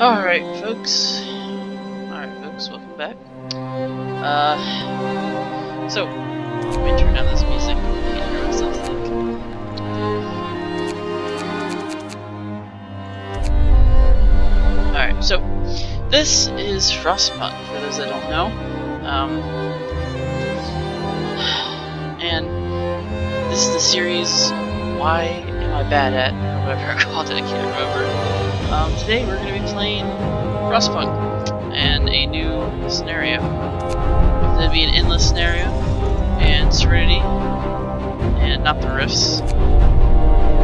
Alright, folks. Alright, folks, welcome back. Uh, so, let me turn down this music. Alright, so, this is Frostpunk, for those that don't know. Um, and this is the series, Why Am I Bad At, or whatever I called it, I can't remember. Um, today we're going to be playing Frostpunk, and a new scenario. To be an endless scenario, and Serenity, and not the Rifts.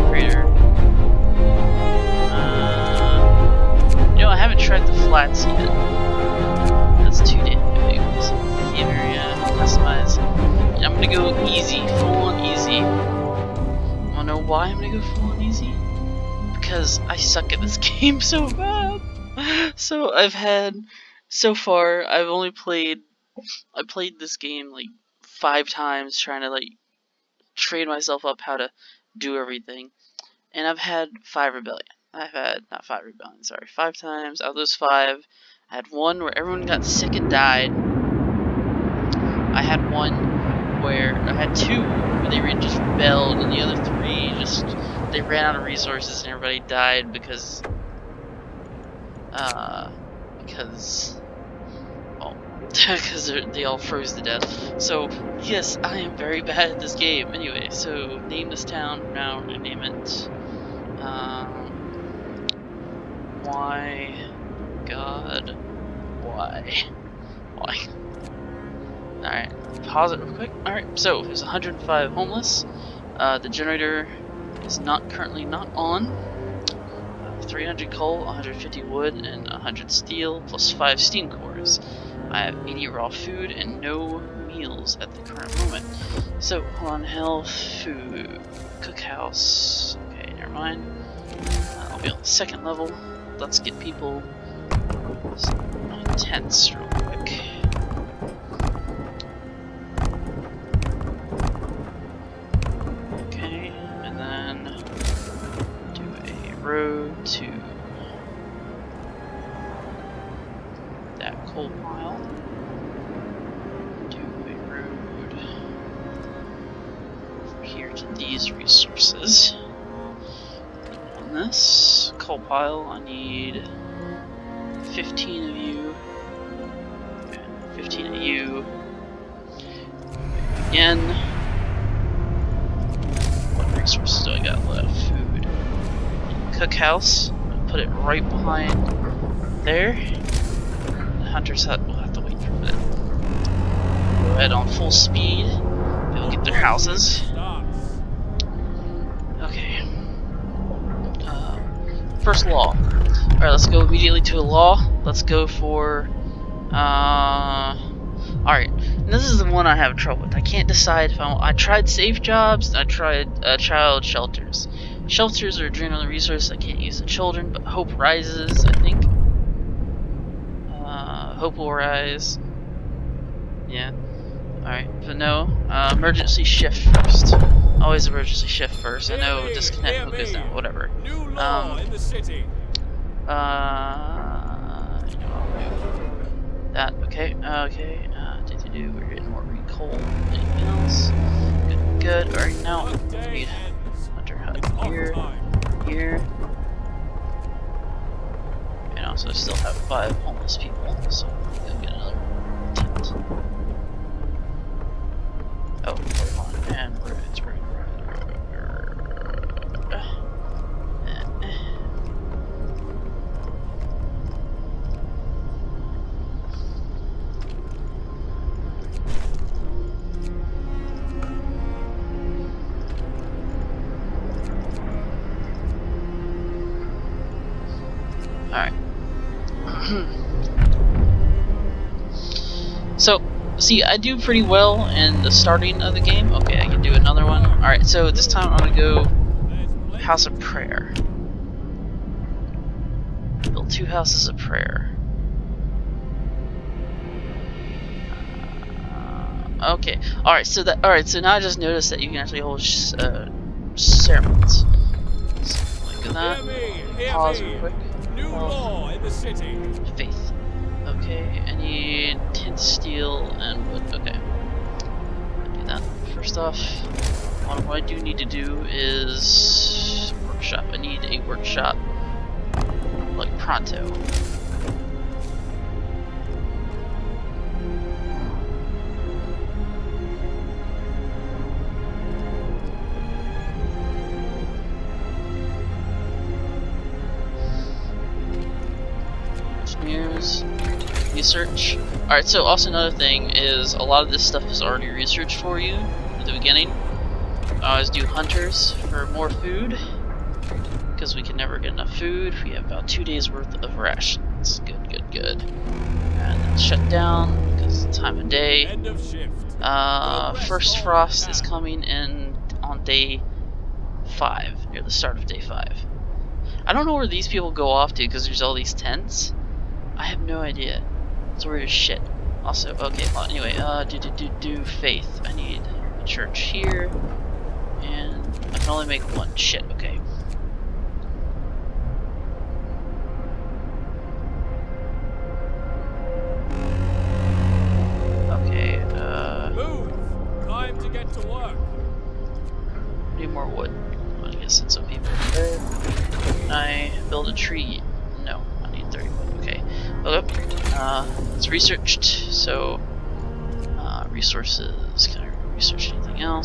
Crater. Uh, you know, I haven't tried the flats yet. That's too damn big. So, game area, customize. And I'm gonna go easy, full on easy. Wanna know why I'm gonna go full on easy? Because I suck at this game so bad. So I've had, so far, I've only played, I played this game like five times trying to like train myself up how to do everything. And I've had five rebellion. I've had, not five rebellion, sorry, five times. Out of those five, I had one where everyone got sick and died. I had one where, I had two where they just rebelled, and the other three just, they ran out of resources and everybody died because, uh, because, oh, because they all froze to death. So, yes, I am very bad at this game. Anyway, so, name this town, now name it, um, why, God, why, why? Alright, pause it real quick. Alright, so there's 105 homeless. Uh, the generator is not currently not on. Uh, 300 coal, 150 wood, and 100 steel, plus 5 steam cores. I have 80 raw food and no meals at the current moment. So, on health, food, cookhouse. Okay, never mind. Uh, I'll be on the second level. Let's get people some tents real quick. Road to that coal pile. Do a road from here to these resources. On this coal pile, I need 15 of you. 15 of you. Again. Cookhouse. Put it right behind there. The hunter's hut will have to wait for a minute. Go ahead on full speed. They'll get their houses. Okay. Uh, first law. Alright, let's go immediately to a law. Let's go for... Uh, Alright, this is the one I have trouble with. I can't decide if I want, I tried safe jobs, I tried uh, child shelters. Shelters are on the resource, I can't use the children, but hope rises, I think. Uh, hope will rise. Yeah. Alright, but no. Uh, emergency shift first. Always emergency shift first. I know disconnect hook is down, whatever. New law Um, in the city. Uh, you know, that. Okay. Okay. Uh, do do do. We're getting more recall. Anything else? Good. Good. All right. Now The day need here, here, and also I still have five homeless people. So go get another tent. Oh, hold on. And roads. So, see, I do pretty well in the starting of the game. Okay, I can do another one. Alright, so this time I'm gonna go House of Prayer. Build two houses of prayer. Uh, okay, alright, so that, alright, so now I just noticed that you can actually hold sh uh, ceremonies. So, like that. Hear me, hear Pause real quick. New law in the city. Faith. Okay, I need tin, steel, and wood. Okay. Do that. First off, um, what I do need to do is workshop. I need a workshop like pronto. Research. Alright, so also another thing is a lot of this stuff is already researched for you at the beginning. I always do hunters for more food because we can never get enough food. We have about two days worth of rations. Good, good, good. And then shut down because it's time of day. End of shift. Uh, first frost is coming in on day five, near the start of day five. I don't know where these people go off to because there's all these tents. I have no idea. It's weird as shit. Also, okay, well, anyway, uh, do do do do faith. I need a church here, and I can only make one. Shit. Okay. Okay.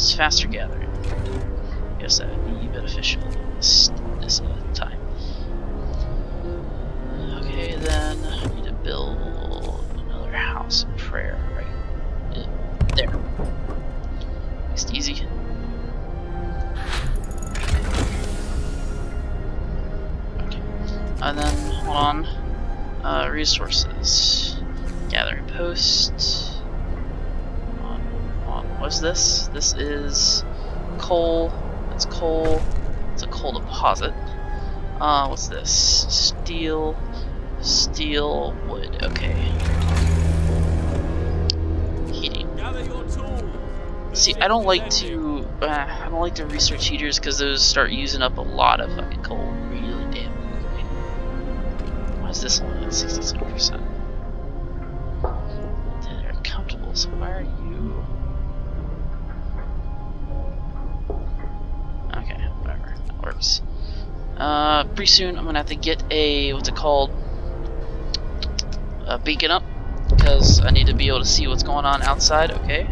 Faster gathering. This? Steel. Steel, wood. Okay. Heating. See, I don't like to. Uh, I don't like to research heaters because those start using up a lot of fucking coal really damn quickly. Why is this only at sixty-seven percent? They're comfortable, so why are you? Uh, pretty soon I'm gonna have to get a what's it called? A beacon up because I need to be able to see what's going on outside. Okay.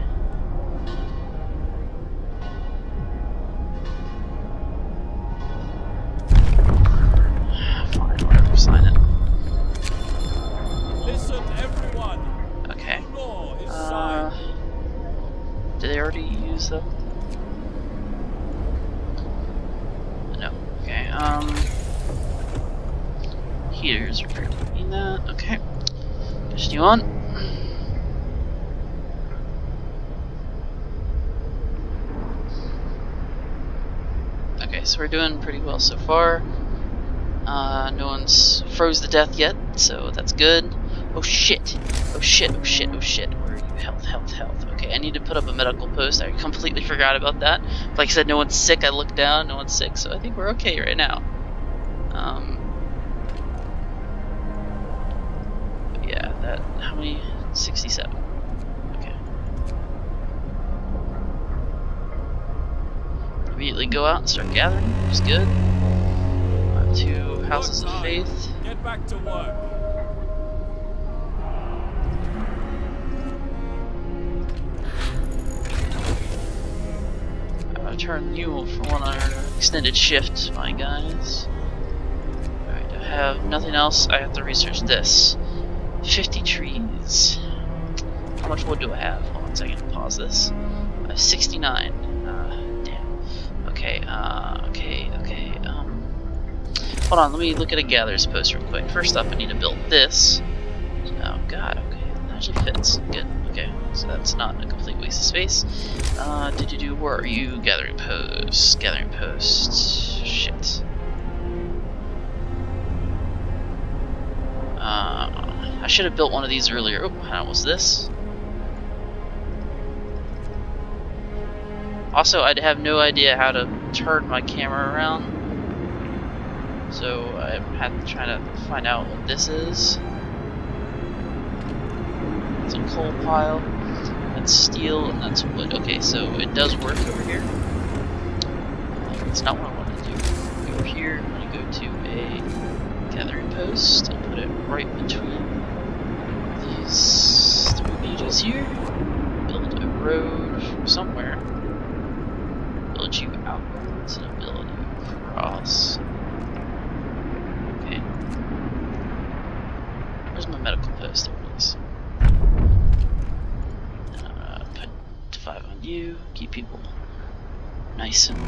Well so far. Uh, no one's froze to death yet, so that's good. Oh shit! Oh shit! Oh shit! Oh shit! Where are you? Health, health, health. Okay, I need to put up a medical post. I completely forgot about that. Like I said, no one's sick. I looked down, no one's sick, so I think we're okay right now. Um. yeah, that. How many? 67. Immediately go out and start gathering, which is good. Uh, two houses of faith. Get back to work. I turn you for one on our extended shift, my guys. Alright, I have nothing else. I have to research this. 50 trees. How much wood do I have? Hold on a second, pause this. I have 69. Okay, uh, okay, okay, um... Hold on, let me look at a gatherer's post real quick. First up, I need to build this. Oh god, okay, that actually fits. Good, okay, so that's not a complete waste of space. Uh, did you do, where are you? Gathering posts, gathering posts, shit. Uh, I should have built one of these earlier. Oh, how was this? Also, I'd have no idea how to turn my camera around. So I had to try to find out what this is. It's a coal pile. That's steel and that's wood. Okay, so it does work over here. It's not what I want to do. Over here, I'm going to go to a gathering post and put it right between these three beaches here. Build a road from somewhere. Build you outwards and a build you across. Okay. Where's my medical post? There it is. Uh, put five on you. Keep people nice and.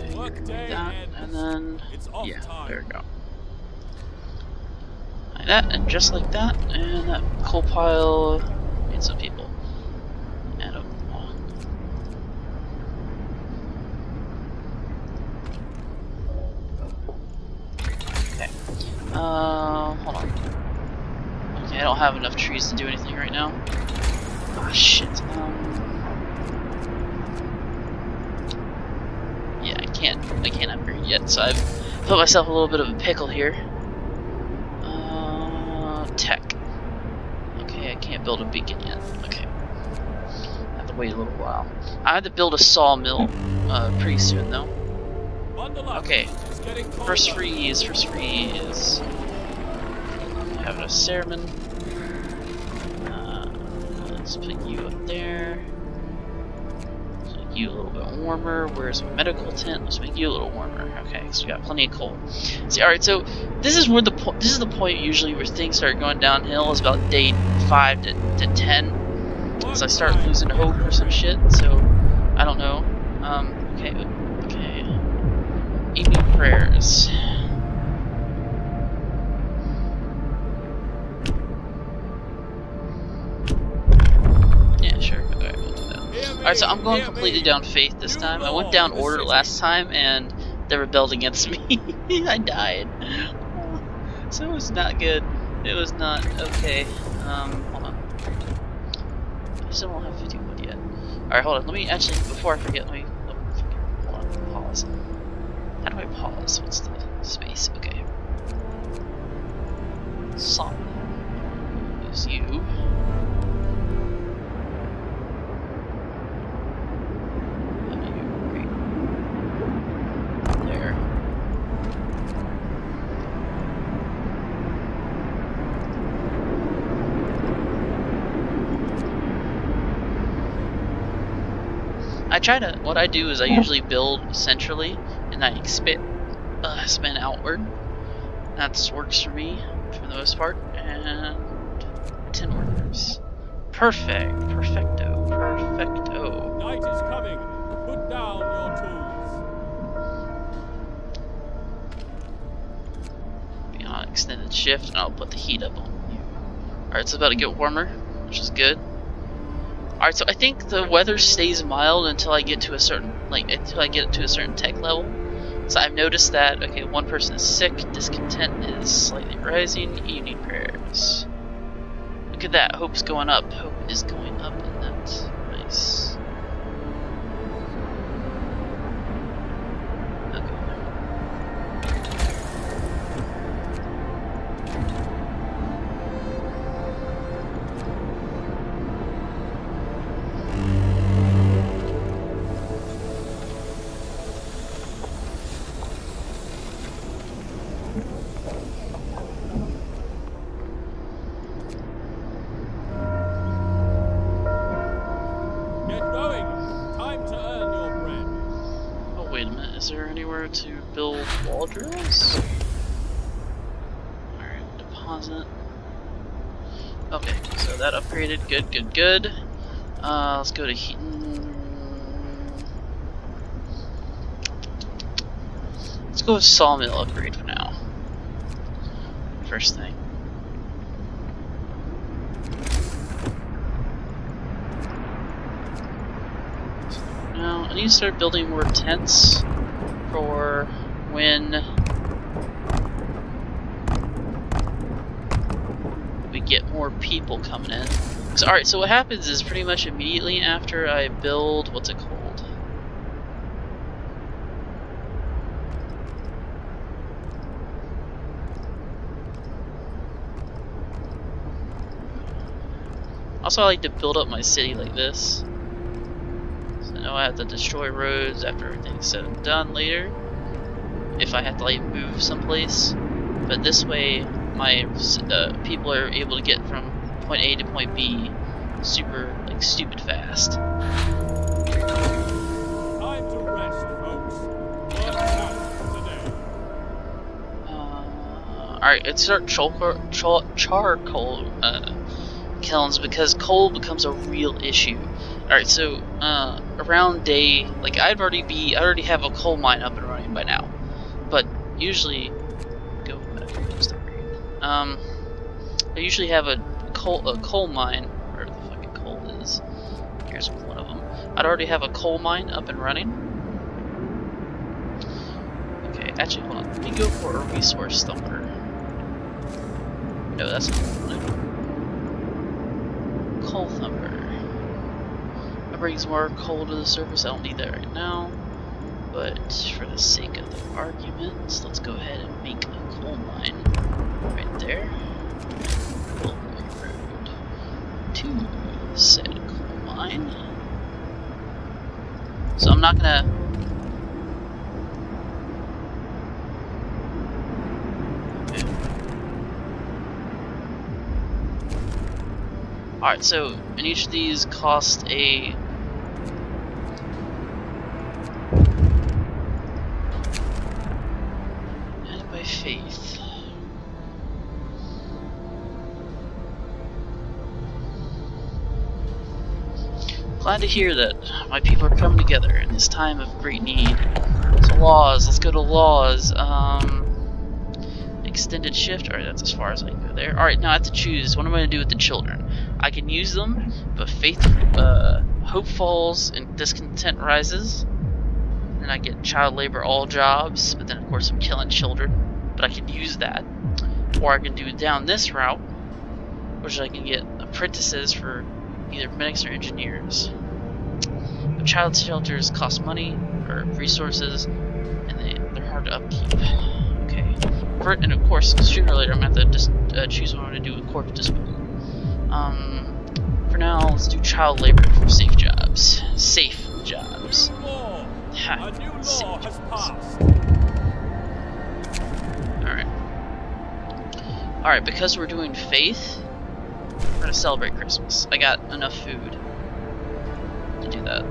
Okay, Work day that, and then It's off yeah, time. there we go. Like that, and just like that, and that coal pile needs some people. And a wall. Okay. Uh, hold on. Okay, I don't have enough trees to do anything right now. Ah, shit. Um. Yeah, I can't. I can't upgrade yet, so I've put myself a little bit of a pickle here. Uh, tech. Okay, I can't build a beacon yet. Okay. I have to wait a little while. I have to build a sawmill uh, pretty soon, though. Okay. First freeze, first freeze. Having a Cereman. Uh, let's put you up there. Let's make you a little bit warmer. Where's my medical tent? Let's make you a little warmer. Okay, so we got plenty of coal. See, all right, so this is where the this is the point usually where things start going downhill. Is about day five to, to ten. As I start losing hope or some shit. So I don't know. Um, okay. Prayers. Yeah, sure. Alright, we'll do that. Alright, so I'm going completely down faith this time. I went down order last time and they rebelled against me. I died. So it was not good. It was not okay. Um, hold on. I still don't have 50 wood yet. Alright, hold on. Let me actually, before I forget, let me, let me. Hold on. Pause. How do I pause? What's the space? Okay. Song. Is you. I try to. What I do is I usually build centrally, and I expand, uh, spin outward. That works for me for the most part. And ten workers. Perfect. Perfecto. Perfecto. Night is coming. Put down your tools. Be on extended shift, and I'll put the heat up on you. Alright, it's about to get warmer, which is good. Alright, so I think the weather stays mild until I get to a certain, like, until I get to a certain tech level. So I've noticed that, okay, one person is sick, discontent is slightly rising, evening prayers. Look at that, hope's going up. Hope is going up, Good. Uh, let's go to Heaton. Let's go with Sawmill upgrade for now. First thing. Now, I need to start building more tents for when we get more people coming in. So, Alright, so what happens is pretty much immediately after I build, what's it called? Also, I like to build up my city like this. So now I have to destroy roads after everything's said and done later. If I have to like move someplace. But this way, my uh, people are able to get from point A to point B super, like, stupid fast. Time to rest, folks. Work done today. Uh, Alright, let's start charcoal, char charcoal uh, kilns because coal becomes a real issue. Alright, so uh, around day, like I'd already be, I already have a coal mine up and running by now, but usually, go um, I usually have a coal a coal mine, where the fucking coal is. Here's one of them. I'd already have a coal mine up and running. Okay, actually, hold on. Let me go for a resource thumper. No, that's not Coal thumper. That brings more coal to the surface. I don't need that right now. But for the sake of the argument, let's go ahead and make a coal mine right there. Coal road to said coal mine. So I'm not gonna Alright, so, and each of these cost a... hear that my people are coming together in this time of great need. So laws, let's go to laws. Um, extended shift. Alright, that's as far as I can go there. Alright, now I have to choose. What am I going to do with the children? I can use them, but faith, uh, hope falls and discontent rises. Then I get child labor all jobs, but then of course I'm killing children. But I can use that. Or I can do down this route, which I can get apprentices for either medics or engineers. But child shelters cost money, or resources, and they, they're hard to upkeep. Okay. For, and of course, sooner or later I'm going to have to just uh, choose what I'm going to do with corpse disposal. Um, for now, let's do child labor for safe jobs. Safe jobs. Ha, A new safe law has jobs. passed. Alright. Alright, because we're doing faith, we're gonna celebrate Christmas. I got enough food to do that.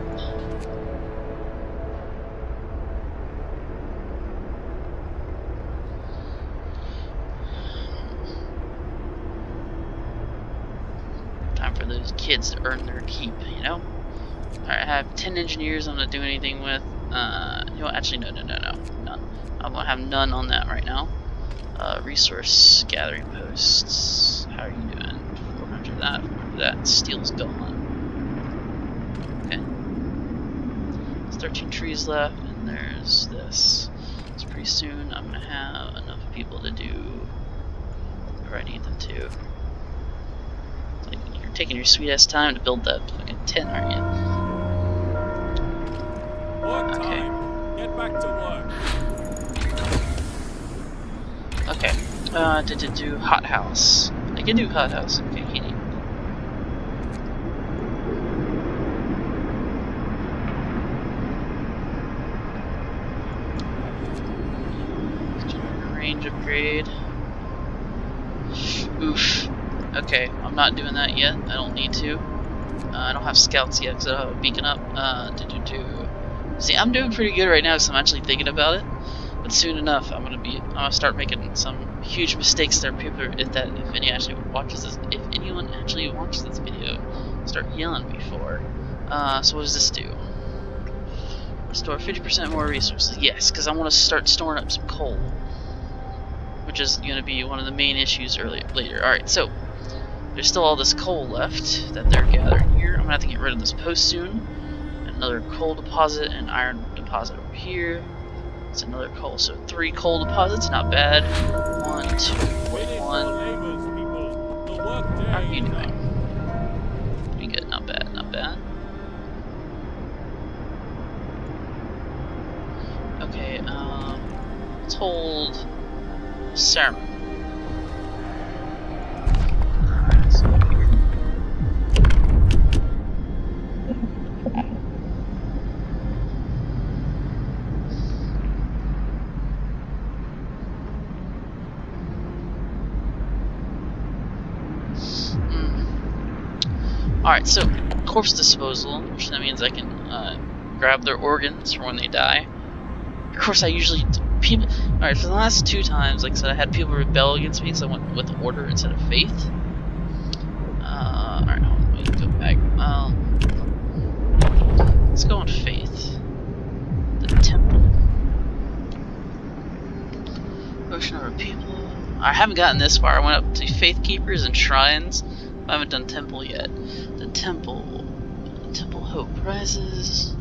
Time for those kids to earn their keep, you know? I have 10 engineers I'm gonna do anything with. Uh, you know, actually, no, no, no, no, none. I'm gonna have none on that right now. Uh, resource gathering posts. How are you doing? 400 that, 400 that. Steel's gone. Okay. There's 13 trees left, and there's this. So pretty soon I'm gonna have enough people to do whatever I need them to. Taking your sweet ass time to build that fucking tent, aren't you? Work Okay. time. Get back to work. Okay. Uh, did to do hot house. I can do hot house. Okay, heating. Range upgrade. Okay, I'm not doing that yet. I don't need to. Uh, I don't have scouts yet because I don't have a beacon up. Uh, do, do, do. See, I'm doing pretty good right now because I'm actually thinking about it. But soon enough, I'm gonna be, I'm gonna start making some huge mistakes that people, if that, if any actually watches this, if anyone actually watches this video, start yelling for. Uh, so what does this do? Restore 50% more resources. Yes, because I want to start storing up some coal, which is gonna be one of the main issues early later. All right, so there's still all this coal left that they're gathering here. I'm gonna have to get rid of this post soon. Another coal deposit and iron deposit over here. It's another coal, so three coal deposits, not bad. One, two, one. How are you doing? Pretty good, not bad, not bad. Okay, um, let's hold ceremony. So corpse disposal, which that means I can uh, grab their organs for when they die. Of course, I usually people. All right, for the last two times, like I said, I had people rebel against me, so I went with order instead of faith. Uh, all right, let me go back. Um, let's go on faith. The temple. Ocean over people. I haven't gotten this far. I went up to faith keepers and shrines. I haven't done temple yet. The temple. Temple hope rises.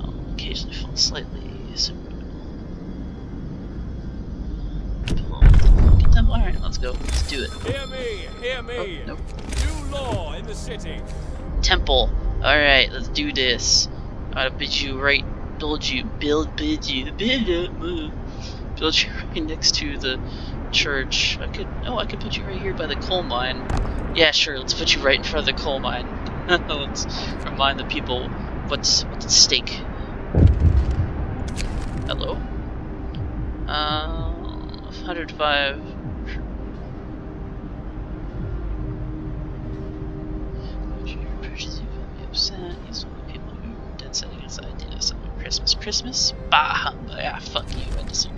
I'll occasionally fall slightly. Alright, let's go. Let's do it. Hear me, hear me. Oh, nope. New law in the city. Temple. Alright, let's do this. I'll bid you right build you build bid you build build you right next to the church. I could oh I could put you right here by the coal mine. Yeah sure, let's put you right in front of the coal mine. let's remind the people what's what's at stake. Hello? Uh 105 upset. He's one of the people who are dead set against the idea of Christmas. Christmas? Bah humbug. Ah, fuck you. I disagree.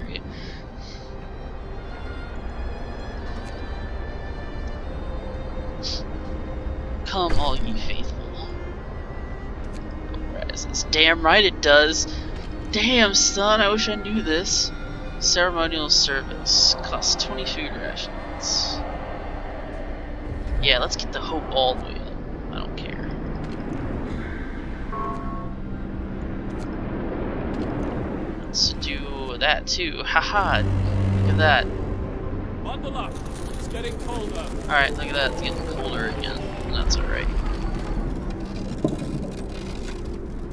Come, all ye faithful. Rises. Damn right it does. Damn, son, I wish I knew this. Ceremonial service. Costs 20 food rations. Yeah, let's get the hope all the way up. I don't care. Let's do that too. Haha! Look at that. Bundle up. It's getting colder. Alright, look at that. It's getting colder again. That's alright.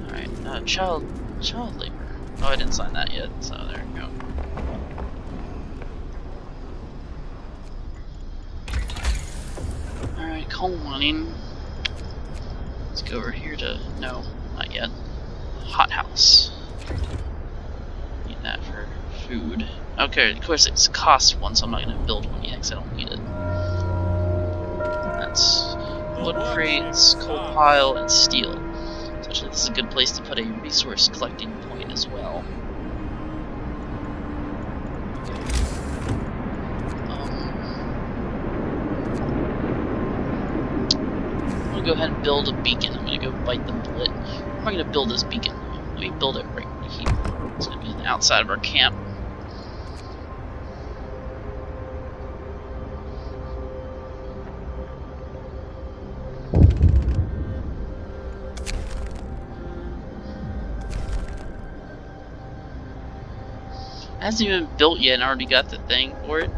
Alright, uh, child, child labor. Oh, I didn't sign that yet, so there we go. Alright, coal mining. Let's go over here to, no, not yet. Hot house. Need that for food. Okay, of course it's cost one, so I'm not gonna build one yet because I don't need it. That's wood crates, coal pile, and steel. So actually this is a good place to put a resource collecting point as well. Um, I'm gonna go ahead and build a beacon. I'm gonna go bite the bullet. I'm gonna build this beacon. Let me build it right here. It's gonna be on the outside of our camp. Hasn't even built yet and already got the thing for it.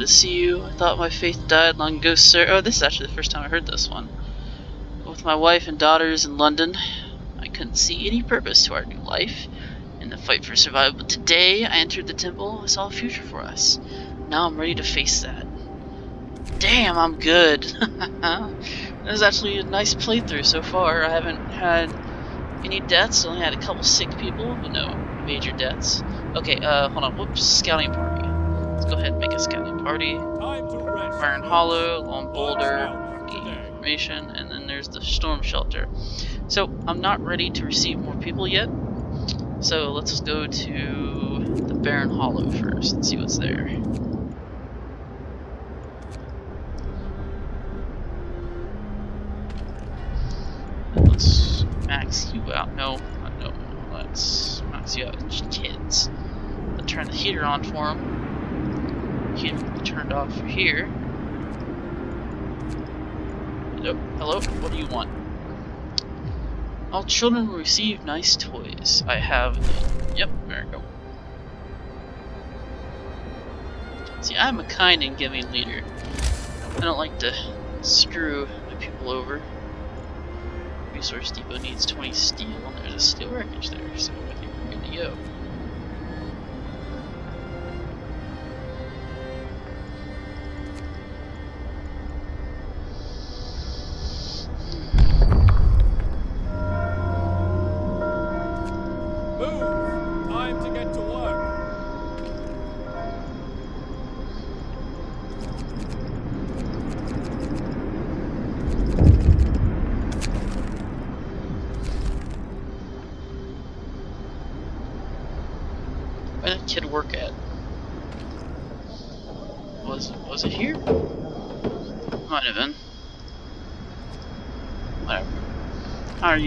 To see you. I thought my faith died long ago, sir. Oh, this is actually the first time I heard this one. With my wife and daughters in London, I couldn't see any purpose to our new life in the fight for survival. But today, I entered the temple. I saw a future for us. Now I'm ready to face that. Damn, I'm good. this is actually a nice playthrough so far. I haven't had any deaths. Only had a couple sick people, but no major deaths. Okay, uh, hold on. Whoops, scouting party. Let's go ahead and make a scouting party. Iron Hollow, Lone Boulder, Formation, and then there's the Storm Shelter. So I'm not ready to receive more people yet. So let's go to the Barren Hollow first and see what's there. Let's max you out. No, no, let's max you out. Kids. Let's turn the heater on for them. Will be turned off here. Hello? Hello? What do you want? All children will receive nice toys. I have. Yep, there we go. See, I'm a kind and giving leader. I don't like to screw my people over. Resource depot needs 20 steel, and there's a steel wreckage there, so I think we're good to go.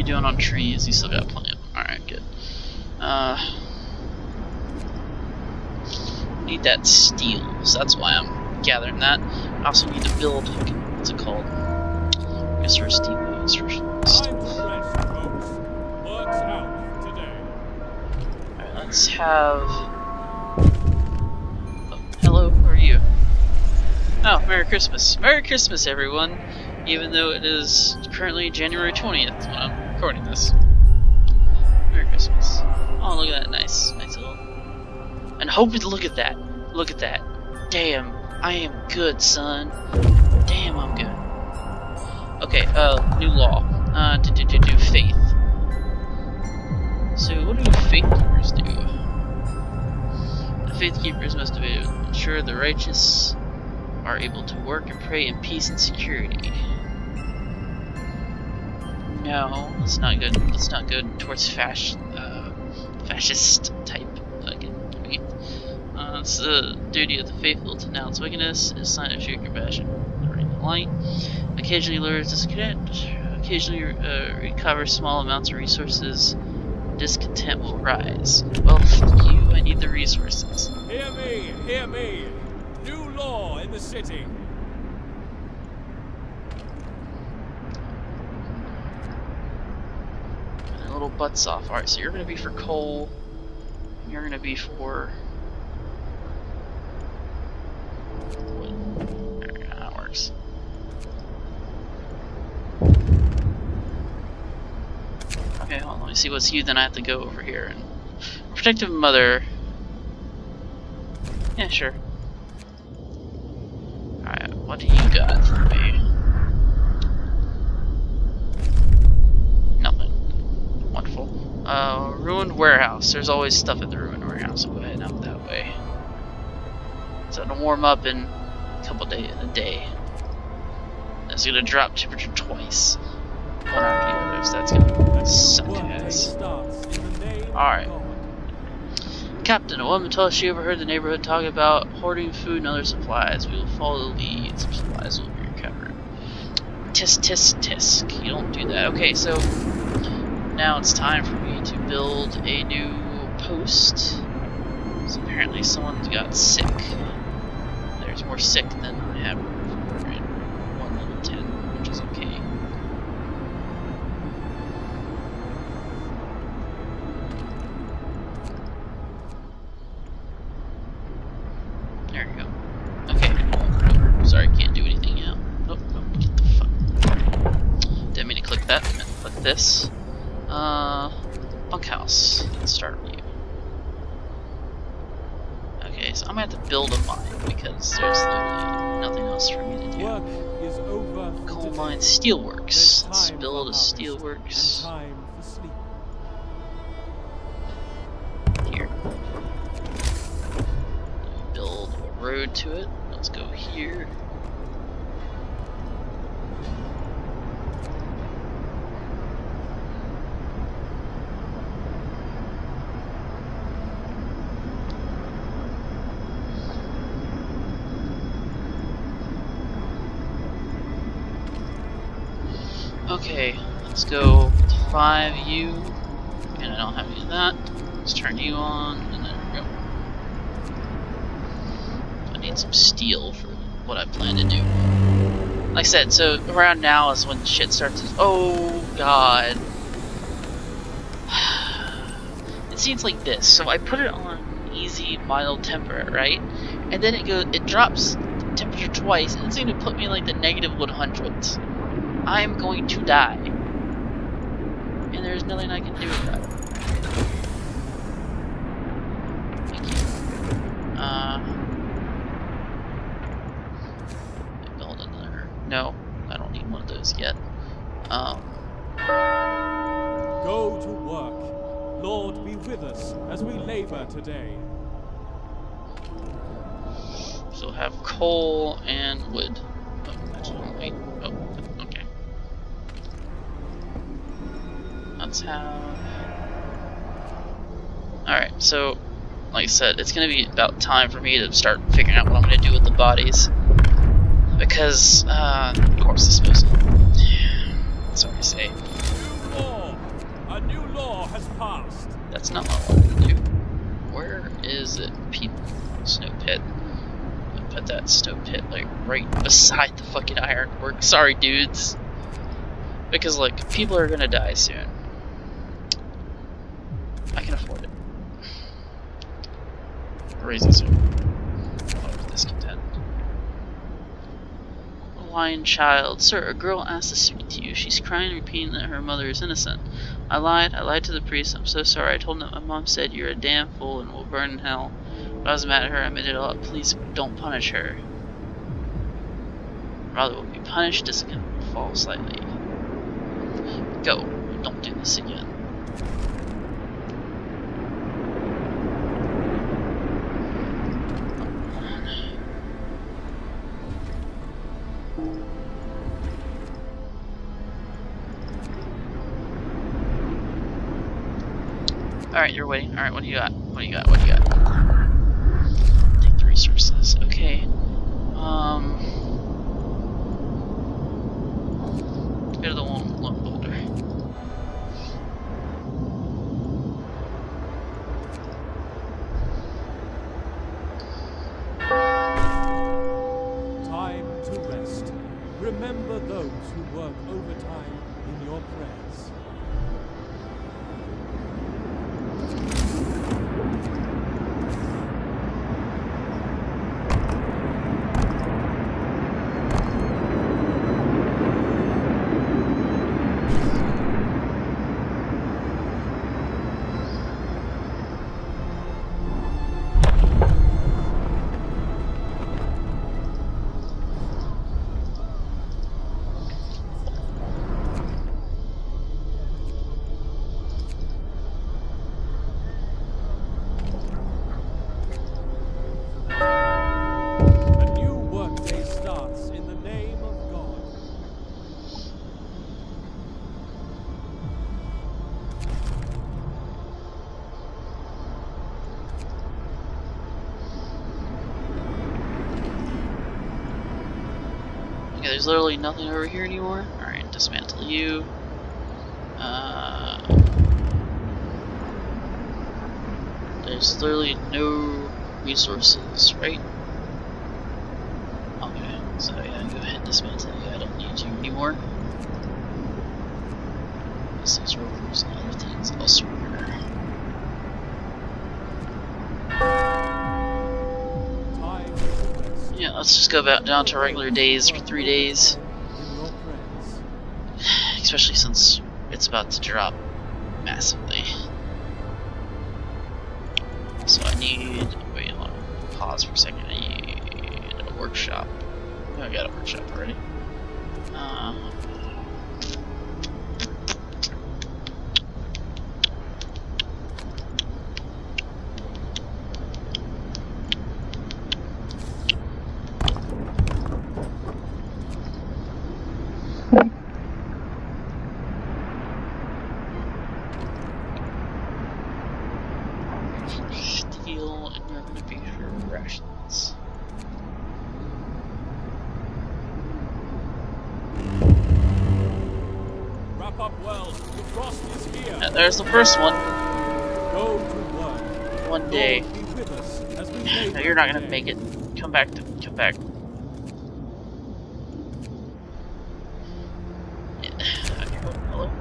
You doing on trees? You still got plenty of them. Alright, good. Uh need that steel, so that's why I'm gathering that. I also need to build what's it called? I guess instructions. Time to rest, folks. Work's out. Alright, let's have. Oh, hello, who are you? Oh, Merry Christmas. Merry Christmas, everyone! Even though it is currently January 20th when I'm recording this. Merry Christmas. Oh, look at that nice, nice little. And hope look at that. Look at that. Damn, I am good, son. Damn, I'm good. Okay, uh, new law. Uh, do, do, do, do faith. So, what do faith keepers do? The faith keepers must ensure the righteous are able to work and pray in peace and security. No, it's not good. It's not good towards fasc uh, fascist type fucking. Uh, it's the duty of the faithful to denounce wickedness and sign of sheer compassion. The light. Occasionally lures discontent. Occasionally uh, recover small amounts of resources discontent will rise. Well, you, I need the resources. Hear me, hear me. New law in the city. Their little butts off. Alright, so you're gonna be for coal. and You're gonna be for. that works. Okay, let me see what's you, then I have to go over here and. Protective mother. Yeah, sure. Alright, what do you got for me? Wonderful. Uh, ruined warehouse. There's always stuff at the ruined warehouse, so go ahead and out that way. So it'll warm up in a couple days, in a day. It's gonna drop temperature twice. One after the others. That's gonna suck Workday ass. starts in the name of Alright. Captain, a woman told us she overheard the neighborhood talking about hoarding food and other supplies. We will follow the lead. Some supplies will be recovered. Tisk, tisk, tisk. You don't do that. Okay, so now it's time for me to build a new post. So apparently someone's got sick. There's more sick than I have a road to it. Let's go here. Okay, let's go 5U, And I don't have any of that. Let's turn you on, need some steel for what I plan to do. Like I said, so around now is when shit starts to- Oh, God. It seems like this. So I put it on easy, mild temper, right? And then it goes, it drops temperature twice, and it's going to put me in like the negative 100s. I'm going to die. And there's nothing I can do about it. Uh, build another. No, I don't need one of those yet. Um, Go to work. Lord, be with us as we labor today. so have coal and wood. Oh. Oh, okay. Let's have. Alright, so, like I said, it's gonna be about time for me to start figuring out what I'm gonna do with the bodies. Because, uh, of course, disposal. Sorry to say. Law. A new law has passed. That's not what I wanted to do. Where is it? People. Snow pit. I put that snow pit like right beside the fucking ironwork. Sorry, dudes. Because like people are gonna die soon. I can afford it. Raising soon. Whatever discontent. Lion child. Sir, a girl asked to speak to you. She's crying, repeating that her mother is innocent. I lied. I lied to the priest. I'm so sorry. I told him that my mom said you're a damn fool and will burn in hell. But I was mad at her. I made it all up. Please don't punish her. Rather will be punished. Discipline will fall slightly. Go. Don't do this again. Waiting. Alright, what do you got? What do you got? What do you got? Take the resources. Okay. Um. Okay, there's literally nothing over here anymore. Alright, dismantle you. Uh, there's literally no resources, right? Okay, so yeah, go ahead and dismantle you. I don't need you anymore. This is rovers and other things elsewhere. Let's just go back down to regular days for three days. Especially since it's about to drop massively. So I need. Wait. Pause for a second. I need a workshop. Oh, I got a workshop already. Uh, steel and you're gonna be for rations. Up well. frost is here. Yeah, there's the first one. Go to work. One day. Lord, be with us as we No, you're not gonna make it. Come back to come back. Yeah, okay, Hello.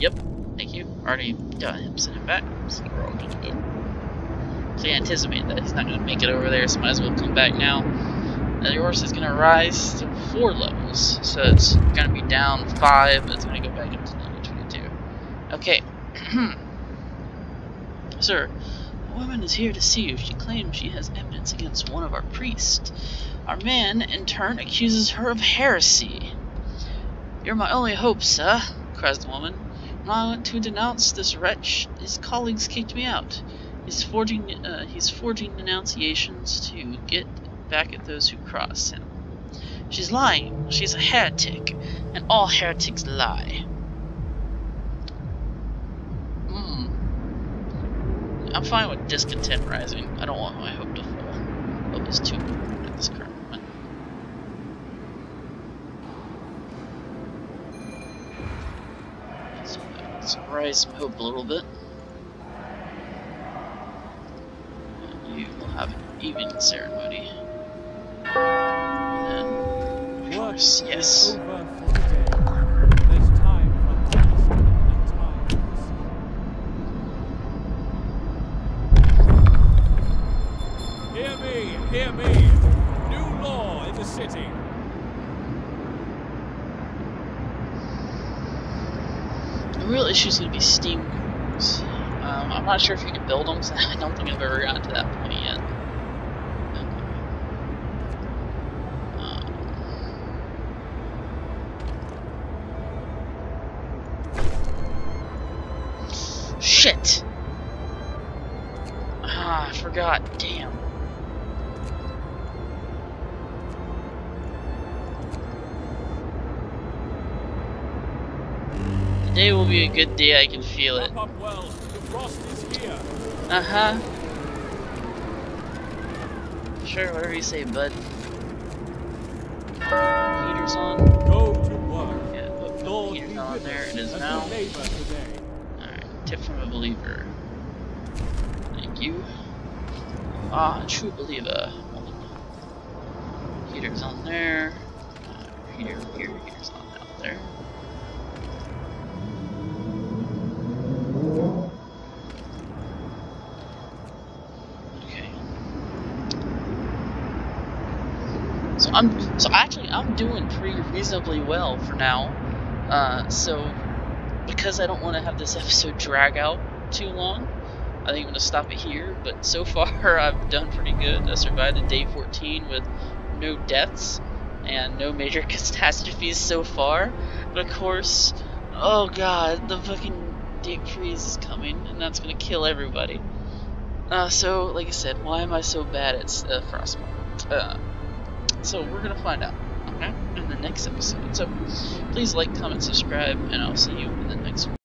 Yep. Thank you. Already done him sending back, so we're all good to go. So yeah, anticipate that he's not gonna make it over there, so might as well come back now. Now horse is gonna rise to four so it's gonna be down five, but it's gonna go back up to level 22. Okay. Sir, a woman is here to see you. She claims she has evidence against one of our priests. Our man, in turn, accuses her of heresy. You're my only hope, sir, cries the woman. When I went to denounce this wretch, his colleagues kicked me out. He's forging, uh, he's forging denunciations to get back at those who cross him. She's lying. She's a heretic, and all heretics lie. Hmm. I'm fine with discontent rising. I don't want my hope to fall. Hope is too important at this current moment. So let's rise some hope a little bit. And you will have an evening ceremony. For sleep. Hear me, hear me. New law in the city. The real issue is going to be steam cores. Um, I'm not sure if you can build them, 'cause I don't think I've ever gotten to that point good day, I can feel it. Wrap up well. The frost is here. Uh huh. Sure, whatever you say, bud. Heaters on. Go to work. Yeah, put, put Lord, heaters on there. It is now. we labor today. Alright, tip from a believer. Thank you. Ah, a true believer. Heaters on there. Uh, heater here, heaters on out there. So actually I'm doing pretty reasonably well for now. Uh, so because I don't want to have this episode drag out too long, I think I'm going to stop it here. But so far, I've done pretty good. I survived the day 14 with no deaths and no major catastrophes so far. But of course, oh god, the fucking deep freeze is coming, and that's going to kill everybody. Uh, so, like I said, why am I so bad at uh? Uh, so we're to find out okay, in the next episode. So please like, comment, subscribe, and I'll see you in the next one.